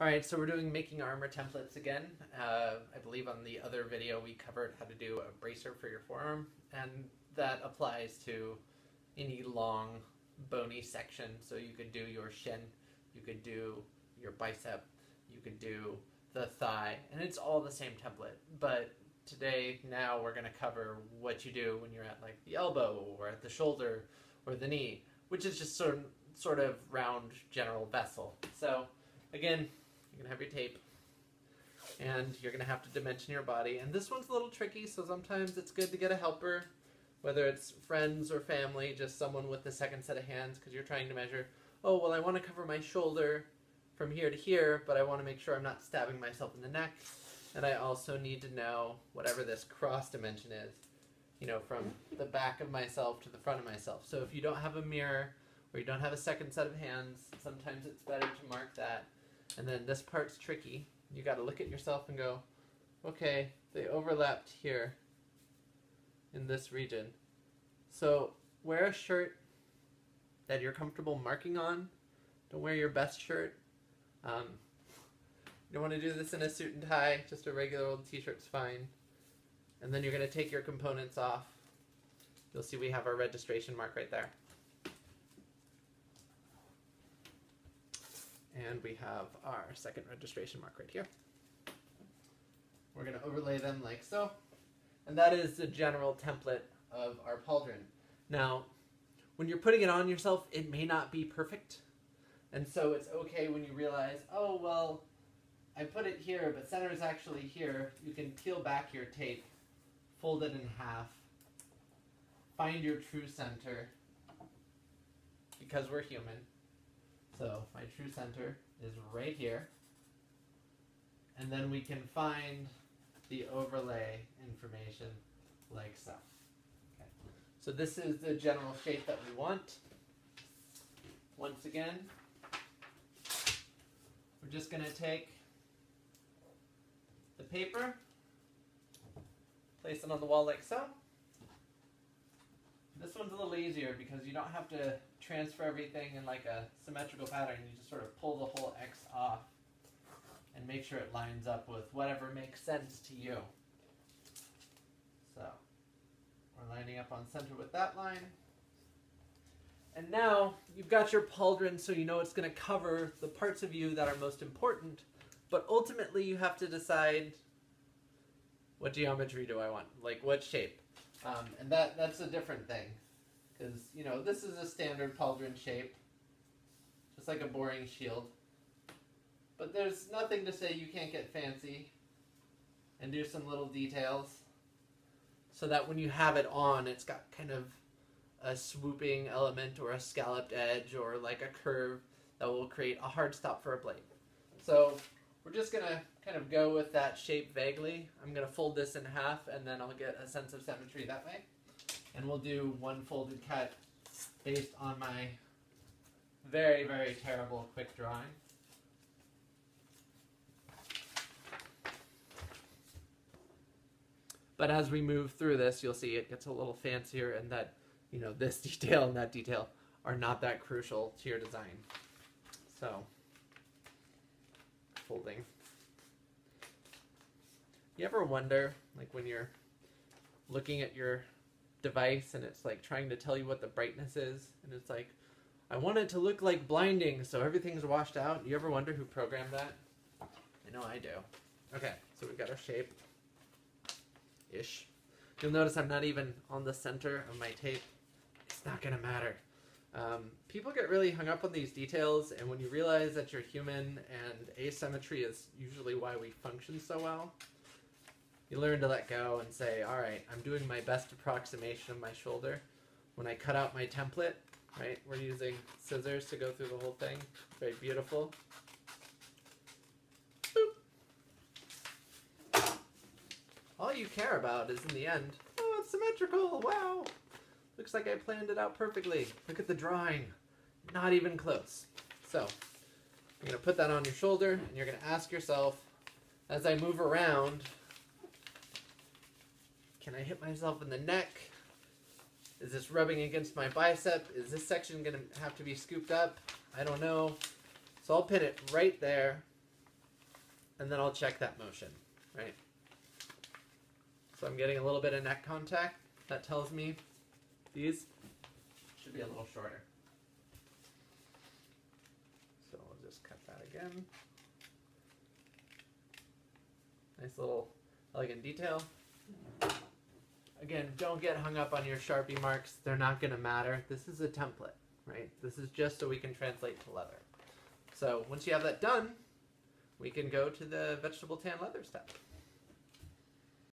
All right, so we're doing making armor templates again. Uh, I believe on the other video we covered how to do a bracer for your forearm, and that applies to any long bony section. So you could do your shin, you could do your bicep, you could do the thigh, and it's all the same template. But today, now we're going to cover what you do when you're at like the elbow or at the shoulder or the knee, which is just sort of, sort of round general vessel. So again, you're gonna have your tape and you're gonna have to dimension your body. And this one's a little tricky, so sometimes it's good to get a helper, whether it's friends or family, just someone with the second set of hands, because you're trying to measure, oh, well, I want to cover my shoulder from here to here, but I want to make sure I'm not stabbing myself in the neck. And I also need to know whatever this cross dimension is, you know, from the back of myself to the front of myself. So if you don't have a mirror or you don't have a second set of hands, sometimes it's better to mark that and then this part's tricky. You got to look at yourself and go, okay, they overlapped here in this region. So wear a shirt that you're comfortable marking on. Don't wear your best shirt. Um, you don't want to do this in a suit and tie. Just a regular old t-shirt's fine. And then you're going to take your components off. You'll see we have our registration mark right there. And we have our second registration mark right here. We're going to overlay them like so. And that is the general template of our pauldron. Now, when you're putting it on yourself, it may not be perfect. And so it's okay when you realize, oh, well, I put it here, but center is actually here. You can peel back your tape, fold it in half, find your true center, because we're human. So my true center is right here. And then we can find the overlay information like so. Okay. So this is the general shape that we want. Once again, we're just going to take the paper, place it on the wall like so. This one's a little easier because you don't have to transfer everything in like a symmetrical pattern. You just sort of pull the whole X off and make sure it lines up with whatever makes sense to you. So we're lining up on center with that line. And now you've got your pauldron so you know it's going to cover the parts of you that are most important, but ultimately you have to decide what geometry do I want? Like what shape? Um, and that, that's a different thing. Because, you know, this is a standard pauldron shape. Just like a boring shield. But there's nothing to say you can't get fancy and do some little details so that when you have it on, it's got kind of a swooping element or a scalloped edge or like a curve that will create a hard stop for a blade. So we're just going to kind of go with that shape vaguely. I'm going to fold this in half and then I'll get a sense of symmetry that way. And we'll do one folded cut based on my very, very terrible quick drawing. But as we move through this, you'll see it gets a little fancier and that, you know, this detail and that detail are not that crucial to your design. So, folding. You ever wonder, like when you're looking at your device and it's like trying to tell you what the brightness is, and it's like, I want it to look like blinding, so everything's washed out. You ever wonder who programmed that? I know I do. Okay, so we've got our shape. Ish. You'll notice I'm not even on the center of my tape. It's not gonna matter. Um, people get really hung up on these details, and when you realize that you're human and asymmetry is usually why we function so well, you learn to let go and say, all right, I'm doing my best approximation of my shoulder. When I cut out my template, right, we're using scissors to go through the whole thing. Very beautiful. Boop. All you care about is in the end, oh, it's symmetrical, wow. Looks like I planned it out perfectly. Look at the drawing. Not even close. So, you're to put that on your shoulder, and you're going to ask yourself, as I move around, can I hit myself in the neck? Is this rubbing against my bicep? Is this section going to have to be scooped up? I don't know. So I'll pin it right there. and then I'll check that motion, right? So I'm getting a little bit of neck contact. That tells me these should be a little shorter. So I'll just cut that again. Nice little elegant detail. Again, don't get hung up on your Sharpie marks. They're not going to matter. This is a template, right? This is just so we can translate to leather. So once you have that done, we can go to the vegetable tan leather step.